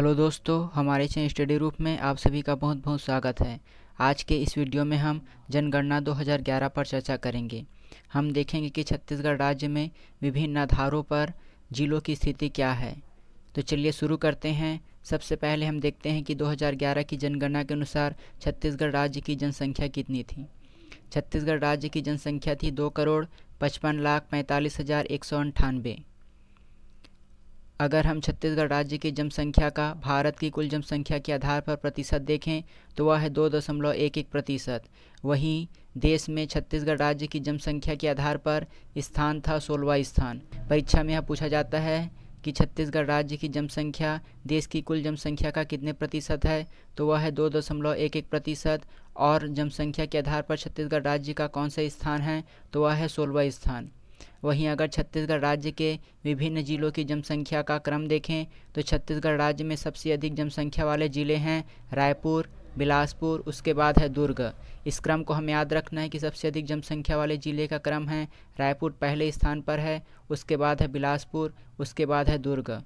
Hello दोस्तों, हमारे channel study रूप में आप सभी का बहुत बहुत स्वागत है। आज के इस वीडियो में हम जनगणना 2011 पर चर्चा करेंगे। हम देखेंगे कि छत्तीसगढ़ राज्य में विभिन्न आधारों पर जिलों की स्थिति क्या है। तो चलिए शुरू करते हैं। सबसे पहले हम देखते हैं कि 2011 की जनगणना के अनुसार छत्तीसगढ़ राज्य की जनसंख्या कितनी थी। छत्तीसगढ़ राज्य की जनसंख्या थी दो करोड़ पचपन लाख पैंतालीस हज़ार एक सौ अंठानवे। अगर हम छत्तीसगढ़ राज्य की जनसंख्या का, भारत की कुल जनसंख्या के आधार पर प्रतिशत देखें तो वह है दो दशमलव एक एक प्रतिशत। वहीं देश में छत्तीसगढ़ राज्य की जनसंख्या के आधार पर स्थान था सोलवा स्थान। परीक्षा में यह पूछा जाता है कि छत्तीसगढ़ राज्य की जनसंख्या देश की कुल जनसंख्या का कितने प्रतिशत है तो वह है दो दशमलव एक एक प्रतिशत। और जनसंख्या के आधार पर छत्तीसगढ़ राज्य का कौन सा स्थान है तो वह है सोलवा स्थान। वहीं अगर छत्तीसगढ़ राज्य के विभिन्न जिलों की जनसंख्या का क्रम देखें तो छत्तीसगढ़ राज्य में सबसे अधिक जनसंख्या वाले ज़िले हैं रायपुर, बिलासपुर, उसके बाद है दुर्ग। इस क्रम को हमें याद रखना है कि सबसे अधिक जनसंख्या वाले ज़िले का क्रम है रायपुर, पहले स्थान पर है, उसके बाद है बिलासपुर, उसके बाद है दुर्ग।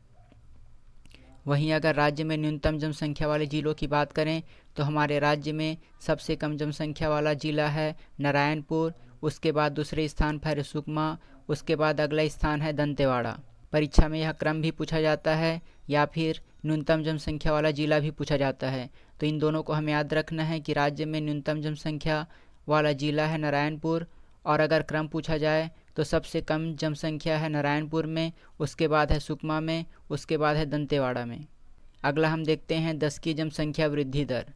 वहीं अगर राज्य में न्यूनतम जनसंख्या वाले ज़िलों की बात करें तो हमारे राज्य में सबसे कम जनसंख्या वाला ज़िला है नारायणपुर, उसके बाद दूसरे स्थान पर है सुकमा उसके बाद अगला स्थान है दंतेवाड़ा। परीक्षा में यह क्रम भी पूछा जाता है, या फिर न्यूनतम जनसंख्या वाला जिला भी पूछा जाता है। तो इन दोनों को हमें याद रखना है कि राज्य में न्यूनतम जनसंख्या वाला जिला है नारायणपुर, और अगर क्रम पूछा जाए तो सबसे कम जनसंख्या है नारायणपुर में, उसके बाद है सुकमा में, उसके बाद है दंतेवाड़ा में। अगला हम देखते हैं दस की जनसंख्या वृद्धि दर।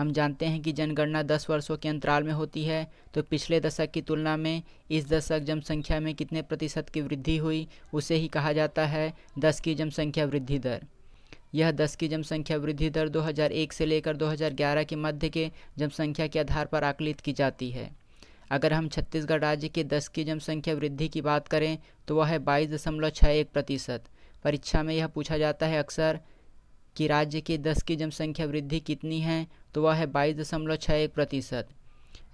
हम जानते हैं कि जनगणना 10 वर्षों के अंतराल में होती है तो पिछले दशक की तुलना में इस दशक जनसंख्या में कितने प्रतिशत की वृद्धि हुई, उसे ही कहा जाता है 10 की जनसंख्या वृद्धि दर। यह 10 की जनसंख्या वृद्धि दर 2001 से लेकर 2011 के मध्य के जनसंख्या के आधार पर आकलित की जाती है। अगर हम छत्तीसगढ़ राज्य के 10 की जनसंख्या वृद्धि की बात करें तो वह है बाईस दशमलव छः एक प्रतिशत। परीक्षा में यह पूछा जाता है अक्सर कि राज्य के दस की जनसंख्या वृद्धि कितनी है तो वह है बाईस दशमलव छः एक प्रतिशत।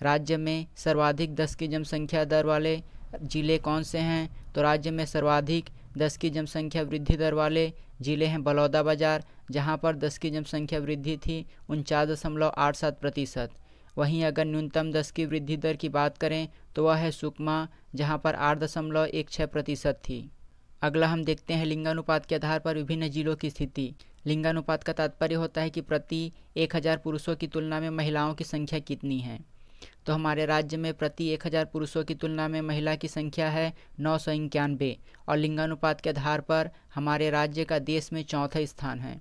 राज्य में सर्वाधिक दस की जनसंख्या दर वाले ज़िले कौन से हैं? तो राज्य में सर्वाधिक दस की जनसंख्या वृद्धि दर वाले ज़िले हैं बलौदाबाजार जहाँ पर दस की जनसंख्या वृद्धि थी उनचास दशमलव आठ सात प्रतिशत। वहीं अगर न्यूनतम दस की वृद्धि दर की बात करें तो वह है सुकमा, जहाँ पर आठ दशमलव एक छः प्रतिशत थी। अगला हम देखते हैं लिंगानुपात के आधार पर विभिन्न जिलों की स्थिति। लिंगानुपात का तात्पर्य होता है कि प्रति एक हज़ार पुरुषों की तुलना में महिलाओं की संख्या कितनी है। तो हमारे राज्य में प्रति एक हज़ार पुरुषों की तुलना में महिला की संख्या है नौ सौ इक्यानवे और लिंगानुपात के आधार पर हमारे राज्य का देश में चौथा स्थान है।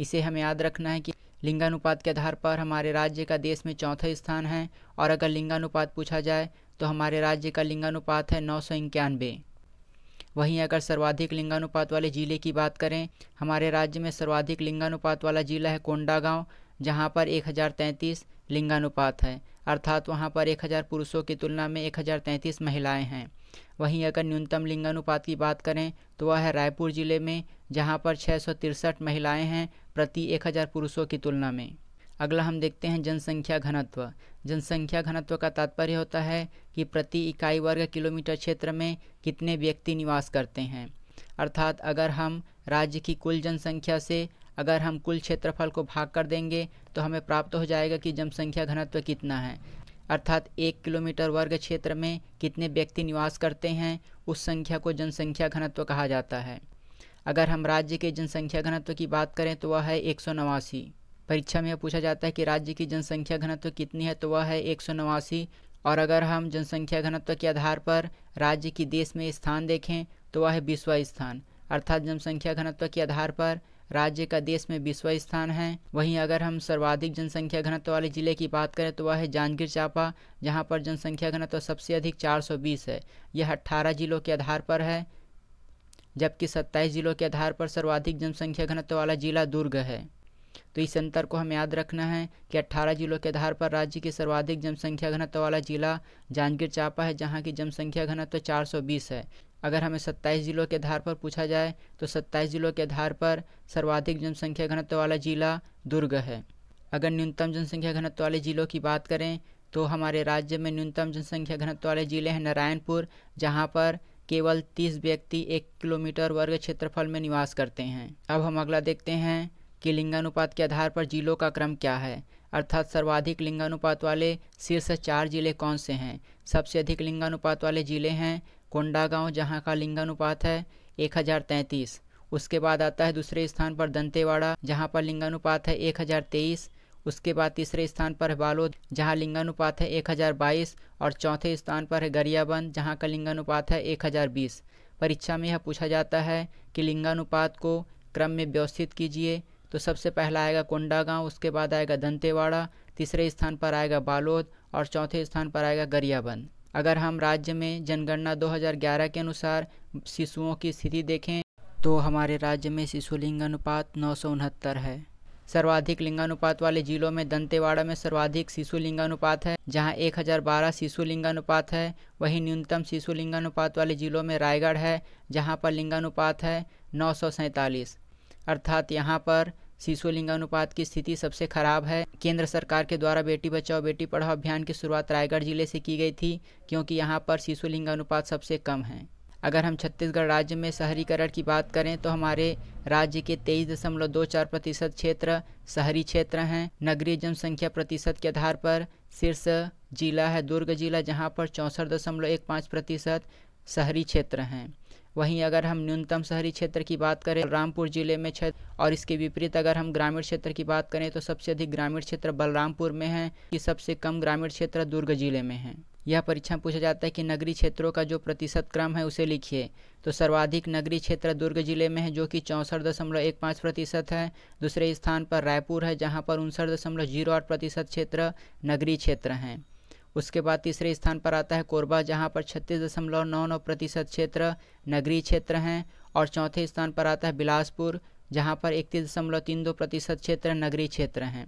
इसे हमें याद रखना है कि लिंगानुपात के आधार पर हमारे राज्य का देश में चौथा स्थान है और अगर लिंगानुपात पूछा जाए तो हमारे राज्य का लिंगानुपात है नौ सौ इक्यानवे। वहीं अगर सर्वाधिक लिंगानुपात वाले ज़िले की बात करें, हमारे राज्य में सर्वाधिक लिंगानुपात वाला ज़िला है कोंडागांव, जहाँ पर एक हज़ार तैंतीस लिंगानुपात है। अर्थात वहाँ पर एक हज़ार पुरुषों की तुलना में एक हज़ार तैंतीस महिलाएँ हैं। वहीं अगर न्यूनतम लिंगानुपात की बात करें तो वह है रायपुर ज़िले में, जहाँ पर छः सौ तिरसठ महिलाएँ हैं प्रति एक हज़ार पुरुषों की तुलना में। अगला हम देखते हैं जनसंख्या घनत्व। जनसंख्या घनत्व का तात्पर्य होता है कि प्रति इकाई वर्ग किलोमीटर क्षेत्र में कितने व्यक्ति निवास करते हैं। अर्थात अगर हम राज्य की कुल जनसंख्या से अगर हम कुल क्षेत्रफल को भाग कर देंगे तो हमें प्राप्त हो जाएगा कि जनसंख्या घनत्व कितना है। अर्थात एक किलोमीटर वर्ग क्षेत्र में कितने व्यक्ति निवास करते हैं, उस संख्या को जनसंख्या घनत्व कहा जाता है। अगर हम राज्य के जनसंख्या घनत्व की बात करें तो वह है एक सौ नवासी। परीक्षा में यह पूछा जाता है कि राज्य की जनसंख्या घनत्व कितनी है तो वह है एक सौ नवासी। और अगर हम जनसंख्या घनत्व के आधार पर राज्य की देश में स्थान देखें तो वह है बीसवा स्थान। अर्थात जनसंख्या घनत्व के आधार पर राज्य का देश में बीसवा स्थान है। वहीं अगर हम सर्वाधिक जनसंख्या घनत्व वाले ज़िले की बात करें तो वह है जांजगीर चांपा, जहाँ पर जनसंख्या घनत्व सबसे अधिक 420 है। यह 18 जिलों के आधार पर है, जबकि 27 जिलों के आधार पर सर्वाधिक जनसंख्या घनत्व वाला जिला दुर्ग है। तो इस अंतर को हमें याद रखना है कि 18 जिलों के आधार पर राज्य की सर्वाधिक जनसंख्या घनत्व वाला जिला जांजगीर चांपा है, जहाँ की जनसंख्या घनत्व 420 है। अगर हमें 27 जिलों के आधार पर पूछा जाए तो 27 जिलों के आधार पर सर्वाधिक जनसंख्या घनत्व वाला जिला दुर्ग है। अगर न्यूनतम जनसंख्या घनत्व वाले जिलों की बात करें तो हमारे राज्य में न्यूनतम जनसंख्या घनत्व वाले ज़िले हैं नारायणपुर, जहाँ पर केवल 30 व्यक्ति एक किलोमीटर वर्ग क्षेत्रफल में निवास करते हैं। अब हम अगला देखते हैं कि लिंगानुपात के आधार पर जिलों का क्रम क्या है? अर्थात सर्वाधिक लिंगानुपात वाले शीर्ष चार ज़िले कौन से हैं? सबसे अधिक लिंगानुपात वाले ज़िले हैं कोंडागांव, जहाँ का लिंगानुपात है एक हज़ार तैंतीस। उसके बाद आता है दूसरे स्थान पर दंतेवाड़ा, जहाँ पर लिंगानुपात है एक हज़ार तेईस। उसके बाद तीसरे स्थान पर है बालोद, जहाँ लिंगानुपात है एक हज़ार बाईस। और चौथे स्थान पर है गरियाबंद, जहाँ का लिंगानुपात है एक हज़ार बीस। परीक्षा में यह पूछा जाता है कि लिंगानुपात को क्रम में व्यवस्थित कीजिए। तो सबसे पहला आएगा कोंडागांव, उसके बाद आएगा दंतेवाड़ा, तीसरे स्थान पर आएगा बालोद और चौथे स्थान पर आएगा गरियाबंद। अगर हम राज्य में जनगणना 2011 के अनुसार शिशुओं की स्थिति देखें तो हमारे राज्य में शिशु लिंगानुपात नौ सौ उनहत्तर है। सर्वाधिक लिंगानुपात वाले जिलों में दंतेवाड़ा में सर्वाधिक शिशु लिंगानुपात है, जहाँ 1012 शिशु लिंगानुपात है। वहीं न्यूनतम शिशु लिंगानुपात वाले जिलों में रायगढ़ है, जहाँ पर लिंगानुपात है नौ सौ सैंतालीस। अर्थात यहाँ पर शिशु लिंगानुपात की स्थिति सबसे खराब है। केंद्र सरकार के द्वारा बेटी बचाओ, बेटी पढ़ाओ अभियान की शुरुआत रायगढ़ ज़िले से की गई थी, क्योंकि यहाँ पर शिशु लिंगानुपात सबसे कम है। अगर हम छत्तीसगढ़ राज्य में शहरीकरण की बात करें तो हमारे राज्य के तेईस दशमलव दो चार प्रतिशत क्षेत्र शहरी क्षेत्र हैं। नगरीय जनसंख्या प्रतिशत के आधार पर शीर्ष जिला है दुर्ग जिला, जहाँ पर चौंसठ दशमलव एक पाँच प्रतिशत शहरी क्षेत्र हैं। वहीं अगर हम न्यूनतम शहरी क्षेत्र की बात करें रामपुर ज़िले में क्षेत्र और इसके विपरीत अगर हम ग्रामीण क्षेत्र की बात करें तो सबसे अधिक ग्रामीण क्षेत्र बलरामपुर में है, कि सबसे कम ग्रामीण क्षेत्र दुर्ग ज़िले में है। यह परीक्षा पूछा जाता है कि नगरीय क्षेत्रों का जो प्रतिशत क्रम है, उसे लिखिए। तो सर्वाधिक नगरीय क्षेत्र दुर्ग ज़िले में है, जो कि चौंसठ दशमलव एक पाँच प्रतिशत है। दूसरे स्थान पर रायपुर है, जहाँ पर उनसठ दशमलव ज़ीरो आठ प्रतिशत क्षेत्र नगरीय क्षेत्र हैं। उसके बाद तीसरे स्थान पर आता है कोरबा, जहाँ पर छत्तीस दशमलव नौ नौ प्रतिशत क्षेत्र नगरीय क्षेत्र हैं, और चौथे स्थान पर आता है बिलासपुर, जहाँ पर इकतीस दशमलव तीन दो प्रतिशत क्षेत्र नगरीय क्षेत्र हैं।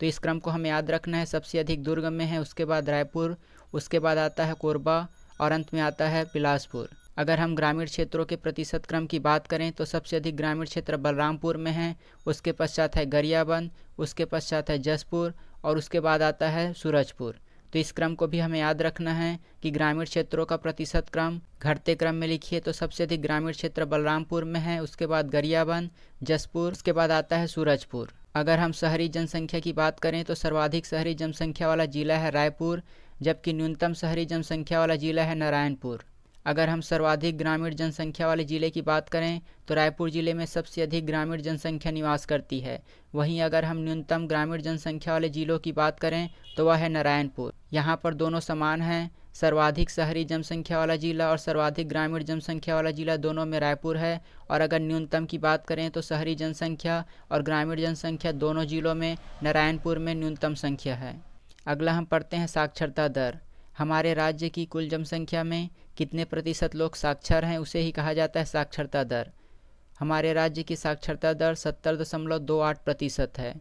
तो इस क्रम को हमें याद रखना है, सबसे अधिक दुर्ग में है, उसके बाद रायपुर, उसके बाद आता है कोरबा, और अंत में आता है बिलासपुर। अगर हम ग्रामीण क्षेत्रों के प्रतिशत क्रम की बात करें तो सबसे अधिक ग्रामीण क्षेत्र बलरामपुर में है, उसके पश्चात है गरियाबंद, उसके पश्चात है जसपुर, और उसके बाद आता है सूरजपुर। तो इस क्रम को भी हमें याद रखना है कि ग्रामीण क्षेत्रों का प्रतिशत क्रम घटते क्रम में लिखिए तो सबसे अधिक ग्रामीण क्षेत्र बलरामपुर में है, उसके बाद गरियाबंद, जसपुर, उसके बाद आता है सूरजपुर। अगर हम शहरी जनसंख्या की बात करें तो सर्वाधिक शहरी जनसंख्या वाला जिला है रायपुर, जबकि न्यूनतम शहरी जनसंख्या वाला जिला है नारायणपुर। अगर हम सर्वाधिक ग्रामीण जनसंख्या वाले ज़िले की बात करें तो रायपुर ज़िले में सबसे अधिक ग्रामीण जनसंख्या निवास करती है। वहीं अगर हम न्यूनतम ग्रामीण जनसंख्या वाले ज़िलों की बात करें तो वह है नारायणपुर। यहाँ पर दोनों समान हैं। सर्वाधिक शहरी जनसंख्या वाला ज़िला और सर्वाधिक ग्रामीण जनसंख्या वाला ज़िला दोनों में रायपुर है। और अगर न्यूनतम की बात करें तो शहरी जनसंख्या और ग्रामीण जनसंख्या दोनों ज़िलों में नारायणपुर में न्यूनतम संख्या है। अगला हम पढ़ते हैं साक्षरता दर। हमारे राज्य की कुल जनसंख्या में कितने प्रतिशत लोग साक्षर हैं उसे ही कहा जाता है साक्षरता दर। हमारे राज्य की साक्षरता दर सत्तर दशमलव दो आठ प्रतिशत है।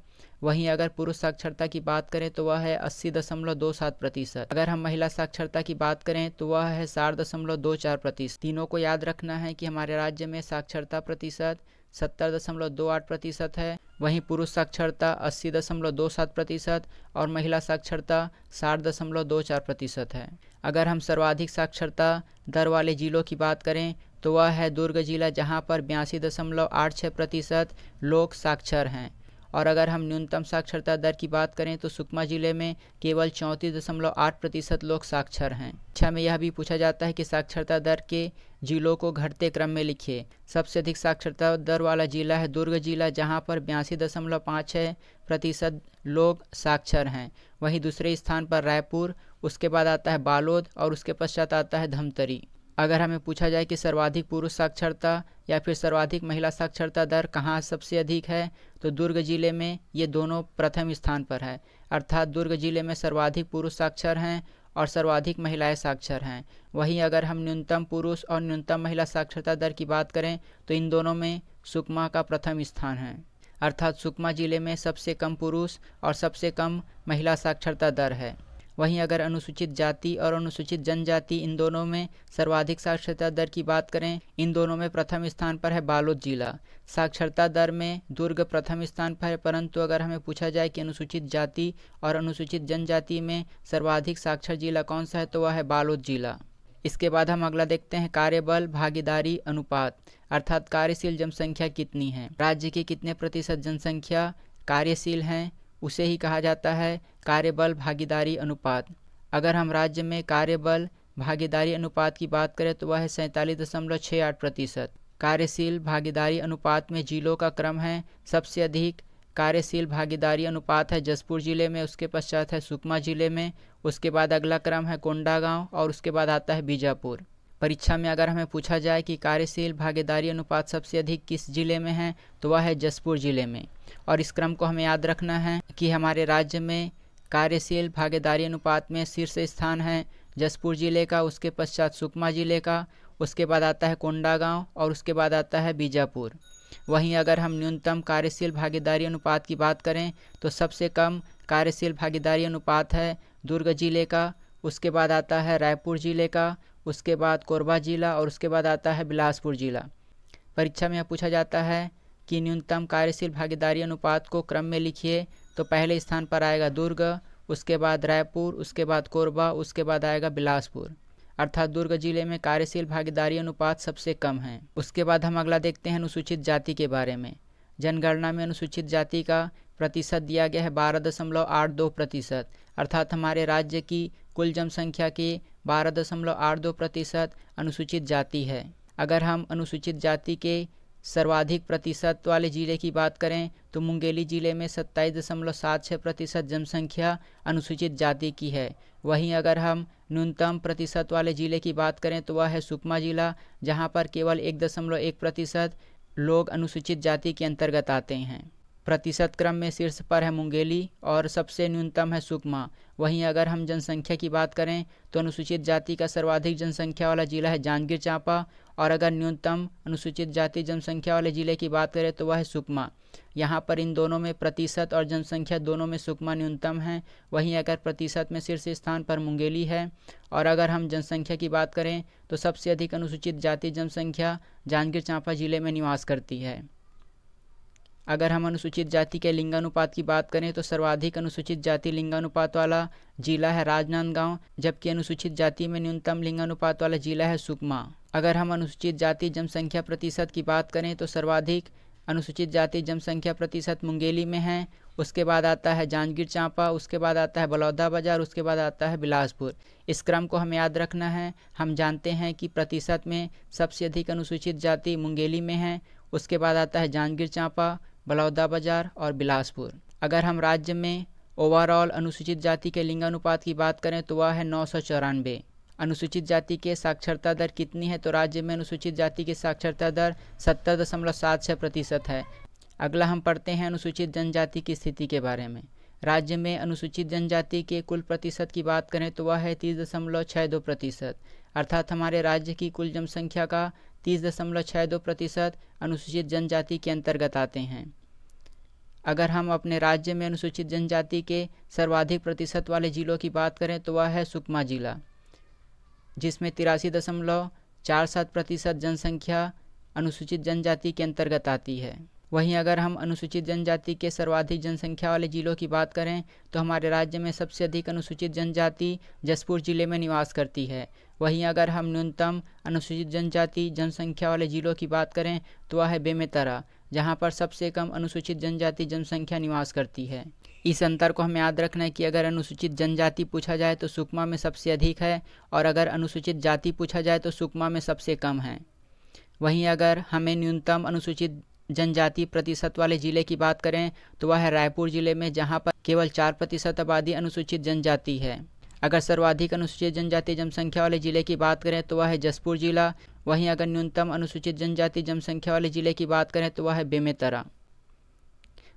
वहीं अगर पुरुष साक्षरता की बात करें तो वह है अस्सी दशमलव दो सात प्रतिशत। अगर हम महिला साक्षरता की बात करें तो वह है साठ दशमलव दो चार प्रतिशत। तीनों को याद रखना है कि हमारे राज्य में साक्षरता प्रतिशत सत्तर दशमलव दो आठ प्रतिशत है। वहीं पुरुष साक्षरता अस्सी दशमलव दो सात प्रतिशत और महिला साक्षरता साठ दशमलव दो चार प्रतिशत है। अगर हम सर्वाधिक साक्षरता दर वाले जिलों की बात करें तो वह है दुर्ग जिला जहाँ पर बयासी दशमलव आठ छः प्रतिशत लोग साक्षर हैं। और अगर हम न्यूनतम साक्षरता दर की बात करें तो सुकमा ज़िले में केवल चौंतीस दशमलव आठ प्रतिशत लोग साक्षर हैं। अच्छा में यह भी पूछा जाता है कि साक्षरता दर के जिलों को घटते क्रम में लिखिए। सबसे अधिक साक्षरता दर वाला जिला है दुर्ग जिला, जहाँ पर बयासी दशमलव पाँच छः प्रतिशत लोग साक्षर हैं। वहीं दूसरे स्थान पर रायपुर उसके बाद आता है बालोद और उसके पश्चात आता है धमतरी। अगर हमें पूछा जाए कि सर्वाधिक पुरुष साक्षरता या फिर सर्वाधिक महिला साक्षरता दर कहाँ सबसे अधिक है तो दुर्ग ज़िले में ये दोनों प्रथम स्थान पर है। अर्थात दुर्ग ज़िले में सर्वाधिक पुरुष साक्षर हैं और सर्वाधिक महिलाएँ साक्षर हैं। वहीं अगर हम न्यूनतम पुरुष और न्यूनतम महिला साक्षरता दर की बात करें तो इन दोनों में सुकमा का प्रथम स्थान है। अर्थात सुकमा ज़िले में सबसे कम पुरुष और सबसे कम महिला साक्षरता दर है। वहीं अगर अनुसूचित जाति और अनुसूचित जनजाति इन दोनों में सर्वाधिक साक्षरता दर की बात करें, इन दोनों में प्रथम स्थान पर है बालोद जिला। साक्षरता दर में दुर्ग प्रथम स्थान पर है, परंतु अगर हमें पूछा जाए कि अनुसूचित जाति और अनुसूचित जनजाति में सर्वाधिक साक्षर जिला कौन सा है तो वह है बालोद जिला। इसके बाद हम अगला देखते हैं, कार्यबल, भागीदारी, अनुपात। अर्थात कार्यशील जनसंख्या कितनी है? राज्य की कितने प्रतिशत जनसंख्या कार्यशील हैं? उसे ही कहा जाता है कार्यबल भागीदारी अनुपात। अगर हम राज्य में कार्यबल भागीदारी अनुपात की बात करें तो वह है सैंतालीस दशमलव छः आठ प्रतिशत। कार्यशील भागीदारी अनुपात में जिलों का क्रम है। सबसे अधिक कार्यशील भागीदारी अनुपात है जसपुर ज़िले में, उसके पश्चात है सुकमा ज़िले में, उसके बाद अगला क्रम है कोंडागांव और उसके बाद आता है बीजापुर। परीक्षा में अगर हमें पूछा जाए कि कार्यशील भागीदारी अनुपात सबसे अधिक किस ज़िले में है तो वह है जसपुर ज़िले में। और इस क्रम को हमें याद रखना है कि हमारे राज्य में कार्यशील भागीदारी अनुपात में शीर्ष स्थान है जसपुर ज़िले का, उसके पश्चात सुकमा ज़िले का, उसके बाद आता है कोंडागांव और उसके बाद आता है बीजापुर। वहीं अगर हम न्यूनतम कार्यशील भागीदारी अनुपात की बात करें तो सबसे कम कार्यशील भागीदारी अनुपात है दुर्ग ज़िले का, उसके बाद आता है रायपुर ज़िले का उसके बाद कोरबा जिला और उसके बाद आता है बिलासपुर जिला। परीक्षा में यह पूछा जाता है कि न्यूनतम कार्यशील भागीदारी अनुपात को क्रम में लिखिए तो पहले स्थान पर आएगा दुर्ग, उसके बाद रायपुर, उसके बाद कोरबा, उसके बाद आएगा बिलासपुर। अर्थात दुर्ग ज़िले में कार्यशील भागीदारी अनुपात सबसे कम है। उसके बाद हम अगला देखते हैं अनुसूचित जाति के बारे में। जनगणना में अनुसूचित जाति का प्रतिशत दिया गया है बारह दशमलव आठ दो प्रतिशत। अर्थात हमारे राज्य की कुल जनसंख्या के बारह दशमलव आठ दो प्रतिशत अनुसूचित जाति है। अगर हम अनुसूचित जाति के सर्वाधिक प्रतिशत वाले ज़िले की बात करें तो मुंगेली ज़िले में सत्ताईस दशमलव सात छः प्रतिशत जनसंख्या अनुसूचित जाति की है। वहीं अगर हम न्यूनतम प्रतिशत वाले ज़िले की बात करें तो वह है सुकमा जिला, जहाँ पर केवल एक दशमलव एक प्रतिशत लोग अनुसूचित जाति के अंतर्गत आते हैं। प्रतिशत क्रम में शीर्ष पर है मुंगेली और सबसे न्यूनतम है सुकमा। वहीं अगर हम जनसंख्या की बात करें तो अनुसूचित जाति का सर्वाधिक जनसंख्या वाला जिला है जांजगीर चांपा। और अगर न्यूनतम अनुसूचित जाति जनसंख्या वाले ज़िले की बात करें तो वह है सुकमा। यहाँ पर इन दोनों में प्रतिशत और जनसंख्या दोनों में सुकमा न्यूनतम है। वहीं अगर प्रतिशत में शीर्ष स्थान पर मुंगेली है और अगर हम जनसंख्या की बात करें तो सबसे अधिक अनुसूचित जाति जनसंख्या जांजगीर चांपा ज़िले में निवास करती है। अगर हम अनुसूचित जाति के लिंगानुपात की बात करें तो सर्वाधिक अनुसूचित जाति लिंगानुपात वाला जिला है राजनांदगांव, जबकि अनुसूचित जाति में न्यूनतम लिंगानुपात वाला जिला है सुकमा। अगर हम अनुसूचित जाति जनसंख्या प्रतिशत की बात करें तो सर्वाधिक अनुसूचित जाति जनसंख्या प्रतिशत मुंगेली में है, उसके बाद आता है जांजगीर चांपा, उसके बाद आता है बलौदा बाज़ार, उसके बाद आता है बिलासपुर। इस क्रम को हमें याद रखना है। हम जानते हैं कि प्रतिशत में सबसे अधिक अनुसूचित जाति मुंगेली में है, उसके बाद आता है जांजगीर चांपा बलौदा बाज़ार और बिलासपुर। अगर हम राज्य में ओवरऑल अनुसूचित जाति के लिंगानुपात की बात करें तो वह है नौ सौ चौरानवे। अनुसूचित जाति के साक्षरता दर कितनी है तो राज्य में अनुसूचित जाति की साक्षरता दर सत्तर दशमलव सात छः प्रतिशत है। अगला हम पढ़ते हैं अनुसूचित जनजाति की स्थिति के बारे में। राज्य में अनुसूचित जनजाति के कुल प्रतिशत की बात करें तो वह है तीस दशमलव छः दो प्रतिशत। अर्थात हमारे राज्य की कुल जनसंख्या का तीस दशमलव छः दो प्रतिशत अनुसूचित जनजाति के अंतर्गत आते हैं। अगर हम अपने राज्य में अनुसूचित जनजाति के सर्वाधिक प्रतिशत वाले जिलों की बात करें तो वह है सुकमा जिला, जिसमें तिरासी दशमलव चार सात प्रतिशत जनसंख्या अनुसूचित जनजाति के अंतर्गत आती है। वहीं अगर हम अनुसूचित जनजाति के सर्वाधिक जनसंख्या वाले जिलों की बात करें तो हमारे राज्य में सबसे अधिक अनुसूचित जनजाति जसपुर ज़िले में निवास करती है। वहीं अगर हम न्यूनतम अनुसूचित जनजाति जनसंख्या वाले जिलों की बात करें तो वह है बेमेतरा, जहाँ पर सबसे कम अनुसूचित जनजाति जनसंख्या निवास करती है। इस अंतर को हमें याद रखना है कि अगर अनुसूचित जनजाति पूछा जाए तो सुकमा में सबसे अधिक है, और अगर अनुसूचित जाति पूछा जाए तो सुकमा में सबसे कम है। वहीं अगर हमें न्यूनतम अनुसूचित जनजाति प्रतिशत वाले ज़िले की बात करें तो वह है रायपुर ज़िले में, जहाँ पर केवल चार प्रतिशत आबादी अनुसूचित जनजाति है। अगर सर्वाधिक अनुसूचित जनजाति जनसंख्या वाले ज़िले की बात करें तो वह है जसपुर जिला, वहीं अगर न्यूनतम अनुसूचित जनजाति जनसंख्या वाले ज़िले की बात करें तो वह है बेमेतरा।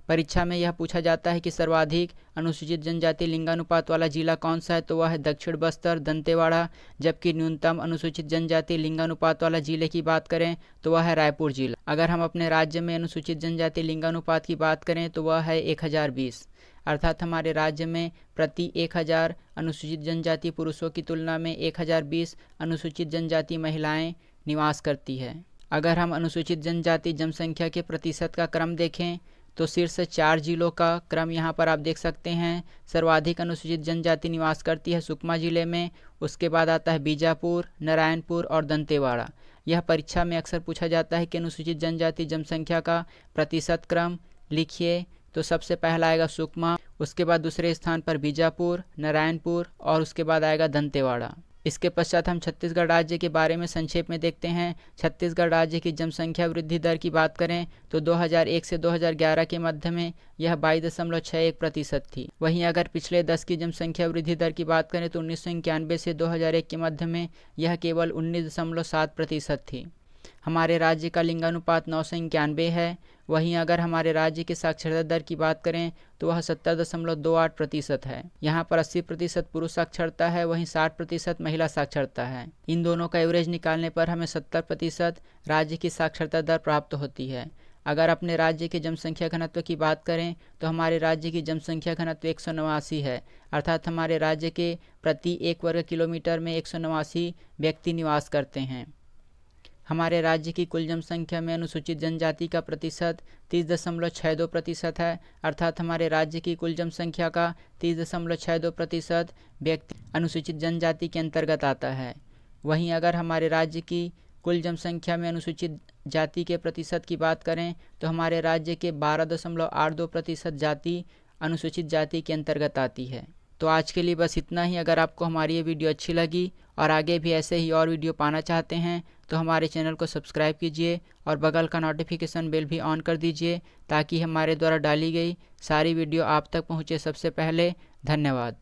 परीक्षा में यह पूछा जाता है कि सर्वाधिक अनुसूचित जनजाति लिंगानुपात वाला जिला कौन सा है तो वह है दक्षिण बस्तर, दंतेवाड़ा, जबकि न्यूनतम अनुसूचित जनजाति लिंगानुपात वाला ज़िले की बात करें तो वह है रायपुर जिला। अगर हम अपने राज्य में अनुसूचित जनजाति लिंगानुपात की बात करें तो वह है एक हज़ार बीस। अर्थात हमारे राज्य में प्रति एक हज़ार अनुसूचित जनजाति पुरुषों की तुलना में एक हज़ार बीस अनुसूचित जनजाति महिलाएँ निवास करती है। अगर हम अनुसूचित जनजाति जनसंख्या के प्रतिशत का क्रम देखें तो शीर्ष चार जिलों का क्रम यहाँ पर आप देख सकते हैं। सर्वाधिक अनुसूचित जनजाति निवास करती है सुकमा ज़िले में, उसके बाद आता है बीजापुर, नारायणपुर और दंतेवाड़ा। यह परीक्षा में अक्सर पूछा जाता है कि अनुसूचित जनजाति जनसंख्या का प्रतिशत क्रम लिखिए तो सबसे पहला आएगा सुकमा उसके बाद दूसरे स्थान पर बीजापुर, नारायणपुर और उसके बाद आएगा दंतेवाड़ा। इसके पश्चात हम छत्तीसगढ़ राज्य के बारे में संक्षेप में देखते हैं। छत्तीसगढ़ राज्य की जनसंख्या वृद्धि दर की बात करें तो 2001 से 2011 के मध्य में यह बाईस दशमलव छः एक प्रतिशत थी। वहीं अगर पिछले दस की जनसंख्या वृद्धि दर की बात करें तो उन्नीस सौ इक्यानवे से 2001 के मध्य में यह केवल उन्नीस दशमलव सात प्रतिशत थी। हमारे राज्य का लिंगानुपात नौ सौ इक्यानवे है। वहीं अगर हमारे राज्य की साक्षरता दर की बात करें तो वह सत्तर दशमलव दो आठ प्रतिशत है। यहाँ पर अस्सी प्रतिशत पुरुष साक्षरता है, वहीं साठ प्रतिशत महिला साक्षरता है। इन दोनों का एवरेज निकालने पर हमें सत्तर प्रतिशत राज्य की साक्षरता दर प्राप्त होती है। अगर अपने राज्य के जनसंख्या घनत्व की बात करें तो हमारे राज्य की जनसंख्या घनत्व एक सौ नवासी है, अर्थात हमारे राज्य के प्रति एक वर्ग किलोमीटर में एक सौ नवासी व्यक्ति निवास करते हैं। हमारे राज्य की कुल जनसंख्या में अनुसूचित जनजाति का प्रतिशत तीस दशमलव छः दो प्रतिशत है, अर्थात हमारे राज्य की कुल जनसंख्या का तीस दशमलव छः दो प्रतिशत व्यक्ति अनुसूचित जनजाति के अंतर्गत आता है। वहीं अगर हमारे राज्य की कुल जनसंख्या में अनुसूचित जाति के प्रतिशत की बात करें तो हमारे राज्य के बारह दशमलव आठ दो प्रतिशत जाति अनुसूचित जाति के अंतर्गत आती है। तो आज के लिए बस इतना ही। अगर आपको हमारी ये वीडियो अच्छी लगी और आगे भी ऐसे ही और वीडियो पाना चाहते हैं तो हमारे चैनल को सब्सक्राइब कीजिए और बगल का नोटिफिकेशन बेल भी ऑन कर दीजिए ताकि हमारे द्वारा डाली गई सारी वीडियो आप तक पहुँचे सबसे पहले। धन्यवाद।